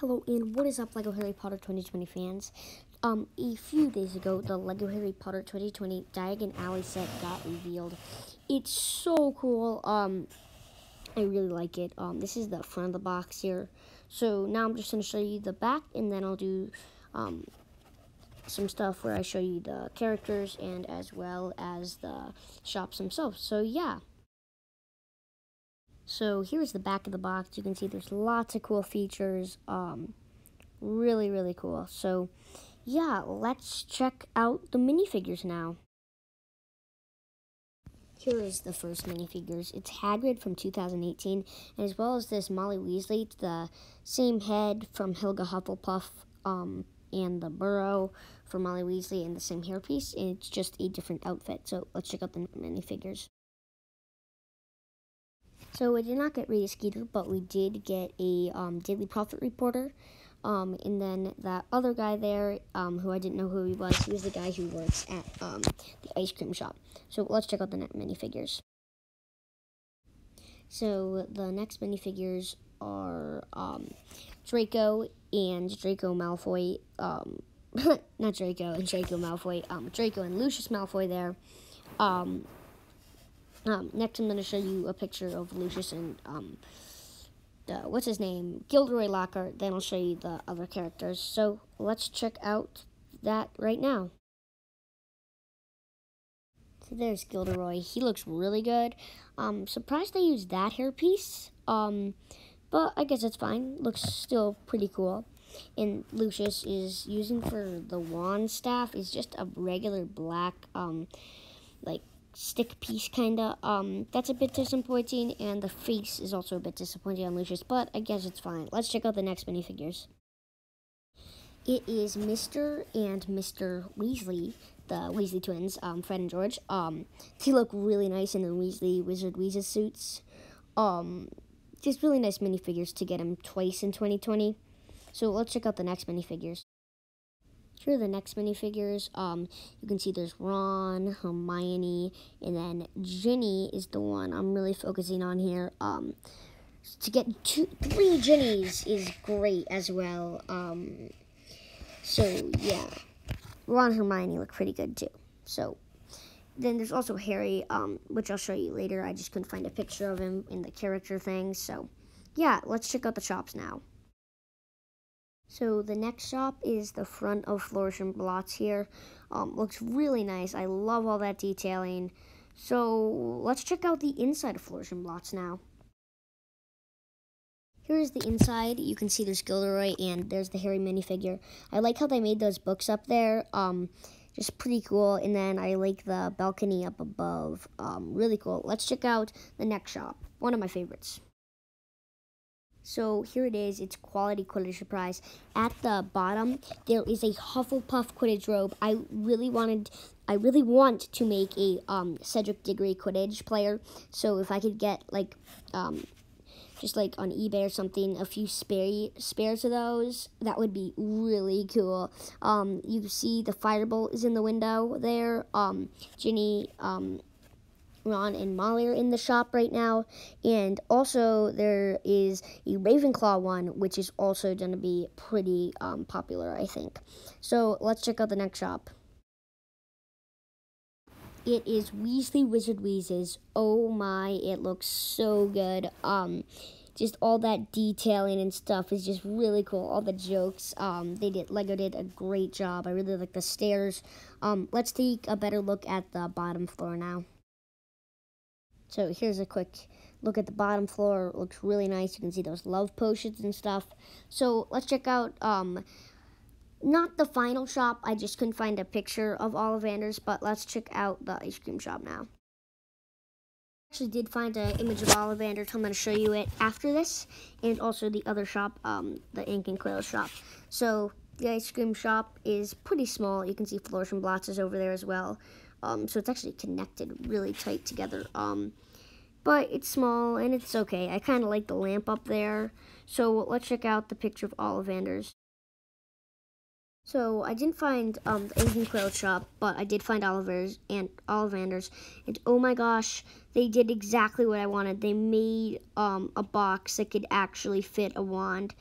Hello and what is up LEGO Harry Potter 2020 fans? Um, a few days ago, the LEGO Harry Potter 2020 Diagon Alley set got revealed. It's so cool. Um, I really like it. Um, this is the front of the box here. So now I'm just going to show you the back and then I'll do um, some stuff where I show you the characters and as well as the shops themselves. So yeah. So here's the back of the box. You can see there's lots of cool features. Um, really, really cool. So yeah, let's check out the minifigures now. Here is the first minifigures. It's Hagrid from 2018, and as well as this Molly Weasley, it's the same head from Helga Hufflepuff, um, and the burrow from Molly Weasley, and the same hairpiece, and it's just a different outfit. So let's check out the minifigures. So we did not get Rita Skeeter, but we did get a um, Daily Prophet reporter. Um, and then that other guy there, um, who I didn't know who he was, he was the guy who works at um, the ice cream shop. So let's check out the next minifigures. So the next minifigures are um, Draco and Draco Malfoy. Um, not Draco and Draco Malfoy. Draco and Lucius Malfoy there. Um, next, I'm going to show you a picture of Lucius and, um, the, what's his name? Gilderoy Lockhart. Then I'll show you the other characters. So let's check out that right now. So there's Gilderoy. He looks really good. Um, surprised they used that hairpiece. Um, but I guess it's fine. Looks still pretty cool. And Lucius is using for the wand staff is just a regular black, um, like stick piece kind of. Um, that's a bit disappointing, and the face is also a bit disappointing on Lucius, but I guess it's fine. Let's check out the next minifigures. It is Mr. and Mr. Weasley, the Weasley twins, um, Fred and George. Um, they look really nice in the Weasley Wizard Wheezes suits. Um, just really nice minifigures to get them twice in 2020. So let's check out the next minifigures. Here are the next minifigures. Um, you can see there's Ron, Hermione, and then Ginny is the one I'm really focusing on here. Um, to get two, three Ginnies is great as well. Um, so yeah, Ron and Hermione look pretty good too. So then there's also Harry, um, which I'll show you later. I just couldn't find a picture of him in the character thing. So yeah, let's check out the shops now. So the next shop is the front of Flourish and Blotts here. Um, looks really nice. I love all that detailing. So let's check out the inside of Flourish and Blotts now. Here's the inside. You can see there's Gilderoy and there's the Harry minifigure. I like how they made those books up there. Um, just pretty cool. And then I like the balcony up above. Um, really cool. Let's check out the next shop. One of my favorites. So here it is. It's Quality Quidditch Supplies. At the bottom, there is a Hufflepuff Quidditch robe. I really wanted, I really want to make a um, Cedric Diggory Quidditch player. So if I could get like, um, just like on eBay or something, a few spare spares of those, that would be really cool. Um, you see the firebolt is in the window there. Um, Ginny, um, Ron and Molly are in the shop right now. And also there is a Ravenclaw one, which is also going to be pretty um, popular, I think. So let's check out the next shop. It is Weasley Wizard Wheezes. Oh my, it looks so good. Um, just all that detailing and stuff is just really cool. All the jokes, um, they did Lego did a great job. I really like the stairs. Um, let's take a better look at the bottom floor now. So here's a quick look at the bottom floor. It looks really nice. You can see those love potions and stuff. So let's check out, um, not the final shop. I just couldn't find a picture of Ollivander's, but let's check out the ice cream shop now. Actually did find an image of Ollivander, so I'm going to show you it after this, and also the other shop, um, the Ink and Quill shop. So the ice cream shop is pretty small. You can see Flourish and Blotts is over there as well. Um, so it's actually connected really tight together. Um, but it's small and it's okay. I kind of like the lamp up there. So let's check out the picture of Ollivander's. So I didn't find um, the Ink and Quill shop, but I did find Oliver's and Ollivander's. And oh my gosh, they did exactly what I wanted. They made um, a box that could actually fit a wand.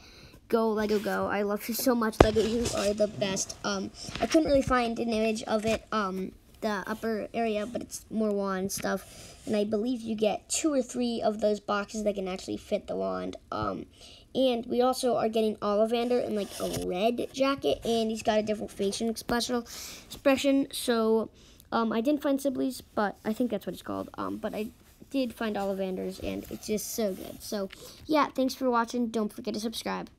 go Lego Go. I love you so much, Lego. You are the best. Um, I couldn't really find an image of it. Um, the upper area, but it's more wand stuff. And I believe you get two or three of those boxes that can actually fit the wand. Um, and we also are getting Ollivander in like a red jacket, and he's got a different facial expression. So um, I didn't find Sibley's, but I think that's what it's called. Um, but I did find Ollivander's, and it's just so good. So yeah, thanks for watching. Don't forget to subscribe.